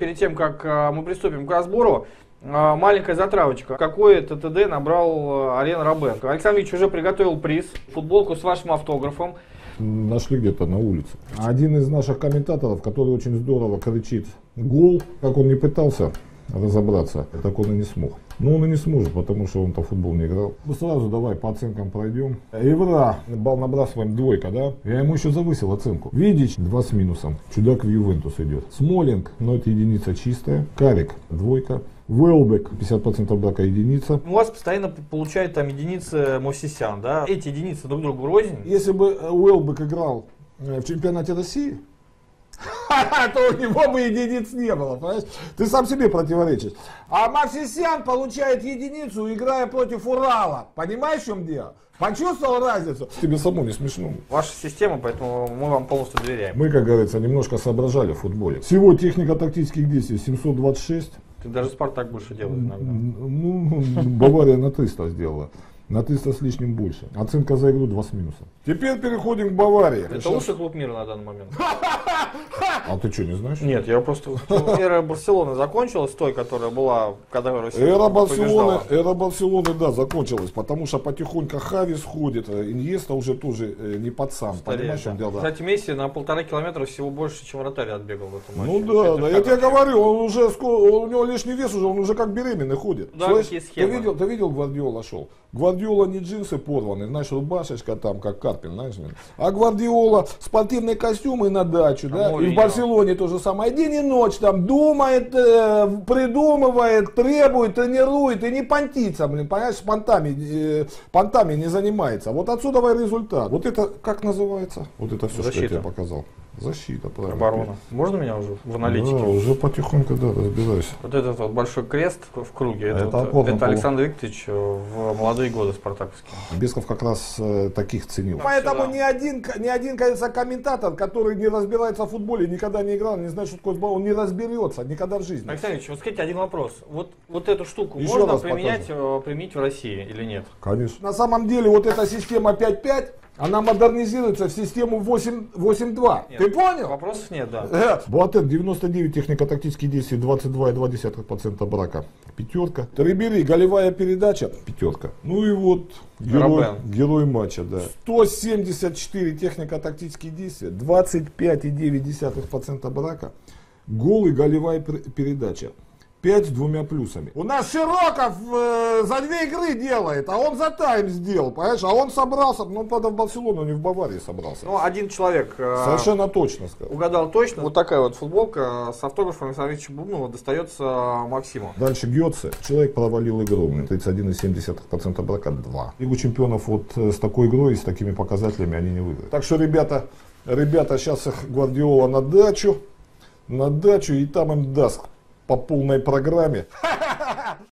Перед тем, как э, мы приступим к разбору, э, маленькая затравочка. Какой ТТД набрал э, Арен Робен? Александр Ильич уже приготовил приз, футболку с вашим автографом. Нашли где-то на улице. Один из наших комментаторов, который очень здорово кричит гол, как он не пытался разобраться, так он и не смог. Но он и не сможет, потому что он-то футбол не играл. Ну сразу давай по оценкам пройдем. Евра, балл набрасываем двойка, да? Я ему еще завысил оценку. Видич, два с минусом. Чудак в Ювентус идет. Смолинг, но это единица чистая. Карик, двойка. Велбек, 50% брака единица. У вас постоянно получают там единицы Мосисян, да? Эти единицы друг другу рознь. Если бы Уэлбек играл э, в чемпионате России, то у него бы единиц не было, понимаешь? Ты сам себе противоречишь. А Максисян получает единицу, играя против Урала. Понимаешь, в чем дело? Почувствовал разницу? Тебе самому не смешно. Ваша система, поэтому мы вам полностью доверяем. Мы, как говорится, немножко соображали в футболе. Всего техника тактических действий 726. Ты даже Спартак больше делает иногда. Ну, Бавария на 300 сделала. На 300 с лишним больше. Оценка за игру 2 с минусом. Теперь переходим к Баварии. Это лучший клуб мира на данный момент. А ты что, не знаешь? Нет, я просто... Эра Барселоны закончилась, той, которая была, когда Россия Эра Барселоны, эра Барселоны, да, закончилась, потому что потихоньку Хави сходит, э, Иньеста уже тоже э, не пацан, понимаешь, в чем дело? да. Кстати, Месси на полтора километра всего больше, чем вратарь отбегал в этом матче. Ну да, Это да, я тебе говорю, он уже, у него лишний вес уже, он уже как беременный ходит. Да, Слышь, ты видел, ты видел, Гвардиола шел? Гвардиола не джинсы порваны, знаешь, рубашечка там, как Карпин, знаешь, а Гвардиола спортивные костюмы на дачу, да, и в. Барселоне то же самое, день и ночь там думает, э, придумывает, требует, тренирует, и не понтится, блин, понимаешь, понтами, э, понтами не занимается. Вот отсюда результат. Вот это, как называется? Вот это все, что я Защита. тебе показал. Защита, правильно. Оборона. Можно меня уже в Да, аналитике? уже потихоньку, да, разбираюсь. Вот этот вот большой крест в круге, это, Это вот, это. Александр Викторович э, в молодые годы спартаковские. Бесков как раз э, таких ценил. Поэтому Поэтому ни один, ни один, кажется, комментатор, который не разбирается в футболе, никогда не играл, не знает, что такое футбол, он не разберется никогда в жизни. Александр Ильич, вот скажите один вопрос. Вот, вот эту штуку Еще можно применять, э, применить в России или нет? Конечно. На самом деле вот эта система 5-5, она модернизируется в систему 8 8-2. Нет. Ты понял? Вопросов нет, да. Э, Буатен 99, технико-тактические действия 22,2% брака. Пятерка. Рибери, голевая передача. Пятерка. Ну и вот герой, герой матча, да. 174 технико-тактические действия, 25,9% брака. Гол и голевая пер- передача. 5 с двумя плюсами. У нас Широков э, за две игры делает, а он за тайм сделал, понимаешь? А он собрался, ну, он, правда, в Барселону, не в Баварии собрался. Ну, один человек э, Совершенно точно сказал. угадал точно. Вот такая вот футболка с автографом Александра Ильича Бубнова достается Максиму. Дальше Гетце. Человек провалил игру. 31,7% брака 2. Лигу чемпионов вот э, с такой игрой и с такими показателями они не выиграют. Так что, ребята, ребята, сейчас их Гвардиола на дачу, на дачу и там им даст по полной программе.